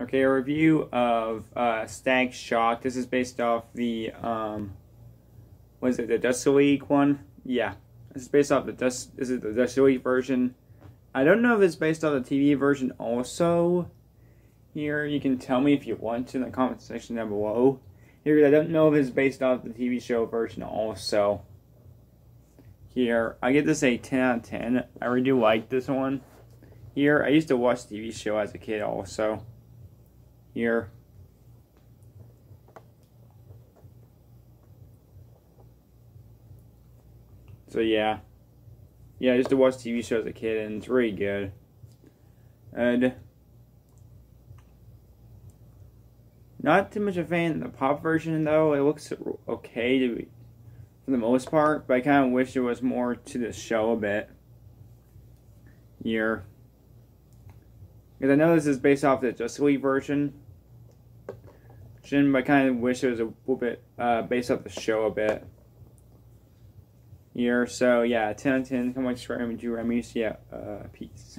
Okay, a review of uh, Static Shock. This is based off the um, was it the Justice League one? Yeah, this is based off the Dust. Is it the Justice League version? I don't know if it's based off the TV version also. Here, you can tell me if you want to in the comment section down below. Here, I don't know if it's based off the TV show version also. Here, I get this a 10 out of 10. I really do like this one. Here, I used to watch TV show as a kid also. Here. So yeah. Yeah, I used to watch TV shows as a kid and it's really good. And not too much a fan of the pop version though. It looks okay to be, for the most part, but I kind of wish there was more to the show a bit. Here. Because I know this is based off the Justice League version. But I kind of wish it was a little bit uh, based off the show a bit. Here, so yeah, 10 out of 10. Come on, subscribe, and do Remy's. Yeah, uh, peace.